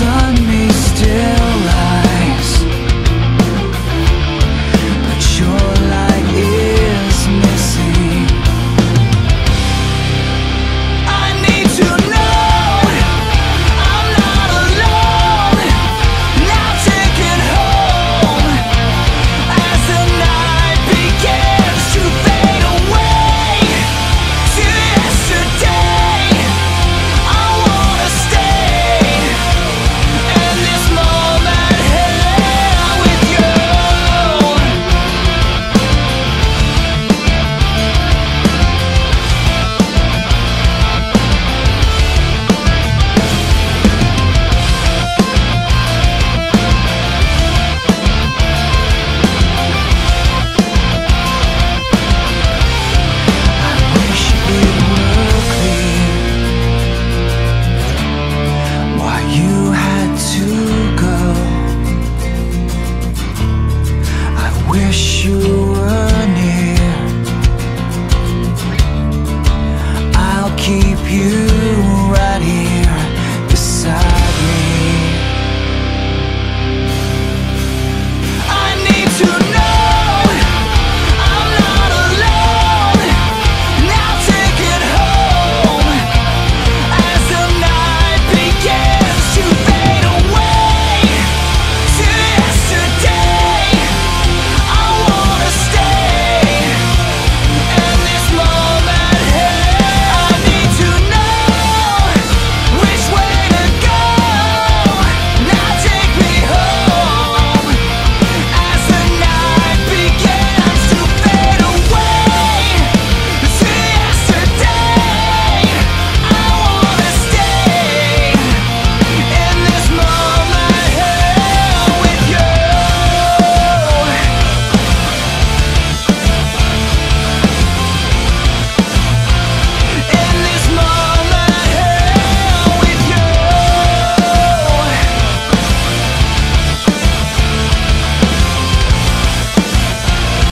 sun. Wish you were near. I'll keep you